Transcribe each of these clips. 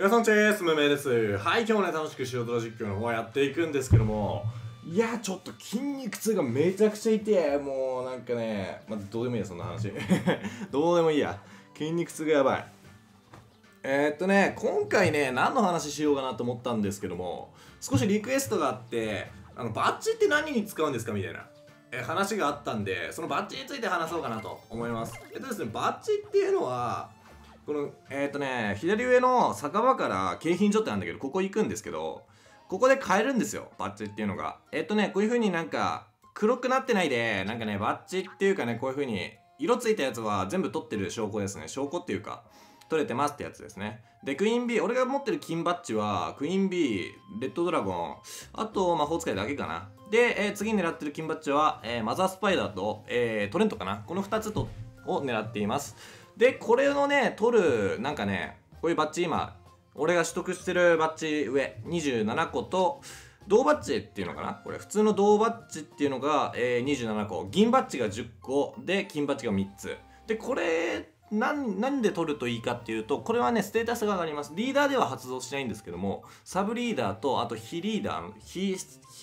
皆さんチェースムメです。はい今日もね楽しく塩ドラ実況の方やっていくんですけども。いやちょっと筋肉痛がめちゃくちゃ痛えもうなんかねまあ、どうでもいいやそんな話。どうでもいいや。筋肉痛がやばい。えー、っとね今回ね何の話しようかなと思ったんですけども少しリクエストがあってあのバッジって何に使うんですかみたいなえ話があったんでそのバッジについて話そうかなと思います。えっとですねバッジっていうのはこのえっ、ー、とね左上の酒場から景品所ってなんだけどここ行くんですけどここで買えるんですよバッジっていうのが。えっ、ー、とねこういう風になんか黒くなってないでなんかねバッジっていうかねこういう風に色ついたやつは全部取ってる証拠ですね。証拠っていうか取れてますってやつですね。でクイーン B 俺が持ってる金バッジはクイーン B レッドドラゴンあと魔法使いだけかな。で、えー、次狙ってる金バッジは、えー、マザースパイダーと、えー、トレントかな。この2つとを狙っています。でこれのね取るなんかねこういうバッジ今俺が取得してるバッジ上27個と銅バッジっていうのかな？これ普通の銅バッジっていうのが、えー、27個。銀バッジが10個。で金バッジが3つ。でこれ何何で取るといいかっていうとこれはねステータスが上がります。リーダーでは発動しないんですけどもサブリーダーとあと非リーダーの非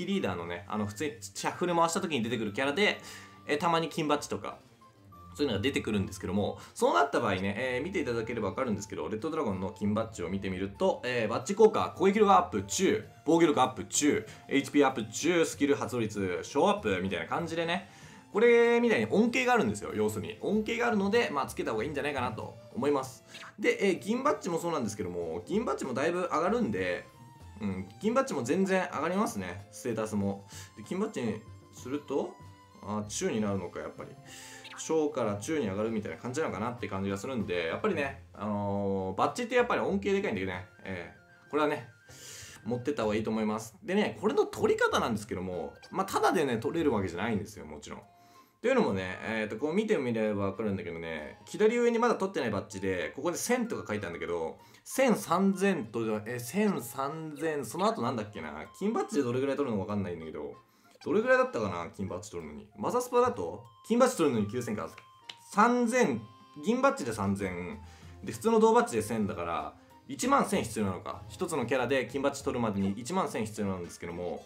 リーダーのねあの普通にシャッフル回した時に出てくるキャラで、えたまに金バッジとかそういうのが出てくるんですけども、そうなった場合ね、えー、見ていただければわかるんですけど、レッドドラゴンの金バッジを見てみると、えー、バッジ効果、攻撃力アップ中、防御力アップ中、HP アップ中、スキル発動率、小アップみたいな感じでね、これみたいに恩恵があるんですよ、要するに。恩恵があるので、まあ、つけた方がいいんじゃないかなと思います。で、えー、銀バッジもそうなんですけども、銀バッジもだいぶ上がるんで、うん、金バッジも全然上がりますね、ステータスも。で、金バッジにすると、あ、中になるのか、やっぱり。小から中に上がるみたいな感じなのかなって感じがするんで、やっぱりね、あのー、バッジってやっぱり恩恵でかいんだけどね、えー、これはね、持ってった方がいいと思います。でね、これの取り方なんですけども、まあ、ただでね、取れるわけじゃないんですよ、もちろん。というのもね、えー、とこう見てみれば分かるんだけどね、左上にまだ取ってないバッジで、ここで1000とか書いてあるんだけど、1000、3000と、え、1000、3000、その後なんだっけな、金バッジでどれぐらい取るのか分かんないんだけど、どれぐらいだったかな金バッジ取るのに。マザスパだと金バッジ取るのに9000か。3000、銀バッジで3000。で、普通の銅バッジで1000だから、1万1000必要なのか。1つのキャラで金バッジ取るまでに1万1000必要なんですけども、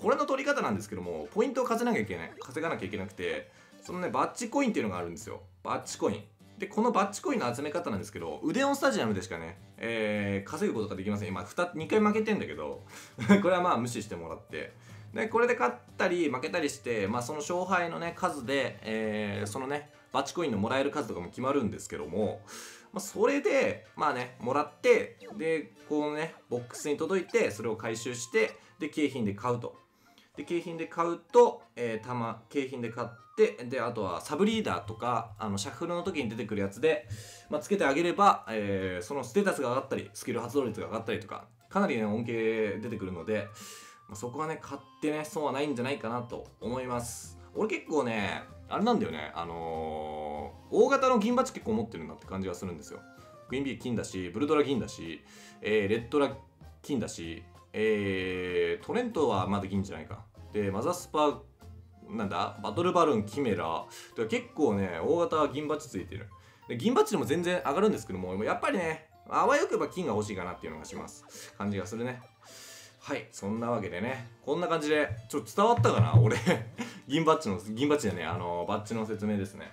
これの取り方なんですけども、ポイントを稼がなきゃいけない。稼がなきゃいけなくて、そのね、バッジコインっていうのがあるんですよ。バッジコイン。で、このバッジコインの集め方なんですけど、腕オスタジアムでしかね、えー、稼ぐことができません。今、2, 2回負けてんだけど、これはまあ無視してもらって。でこれで勝ったり負けたりして、まあ、その勝敗の、ね、数で、えー、そのねバチコインのもらえる数とかも決まるんですけども、まあ、それでまあねもらってでこのねボックスに届いてそれを回収してで景品で買うと。で景品で買うと、えー、玉景品で買ってであとはサブリーダーとかあのシャッフルの時に出てくるやつで、まあ、つけてあげれば、えー、そのステータスが上がったりスキル発動率が上がったりとかかなりね恩恵出てくるのでまあ、そこはね買ってね損はないんじゃないかなと思います。俺結構ねあれなんだよねあのー、大型の銀バチ結構持ってるなって感じがするんですよ。グイーンビー金だしブルドラ銀だし、えー、レッドラ金だし、えー、トレントはまだ銀じゃないか。でマザースパなんだバトルバルーンキメラ。結構ね大型は銀バチついてる。で銀バチでも全然上がるんですけどもやっぱりねあわよくば金が欲しいかなっていうのがします。感じがするね。はい。そんなわけでねこんな感じでちょっと伝わったかな？俺 銀バッジの銀バッジでねあのバッジの説明ですね。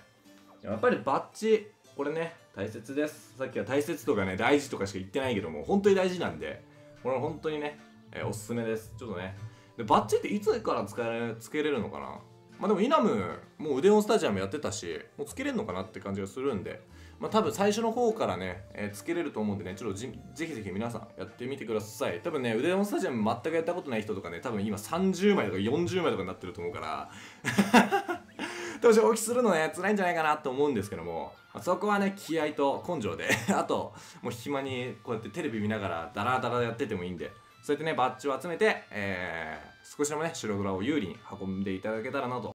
やっぱりバッジこれね大切です。さっきは大切とかね大事とかしか言ってないけども本当に大事なんでこれ本当にね、えー、おすすめです。ちょっとね。でバッジっていつから使えつけれるのかな？まあでもイナムもう腕オンスタジアムやってたしもうつけれるのかなって感じがするんでまあ、多分最初の方からね、えー、つけれると思うんでね、ちょっとぜひぜひ皆さんやってみてください。多分ね、腕のスタジアム全くやったことない人とかね、多分今30枚とか40枚とかになってると思うから、多分消費するのね、辛いんじゃないかなと思うんですけども、まあ、そこはね、気合と根性で あと、もう暇にこうやってテレビ見ながらダラダラやっててもいいんで、そうやってね、バッジを集めて、えー、少しでもね、白ドラを有利に運んでいただけたらなと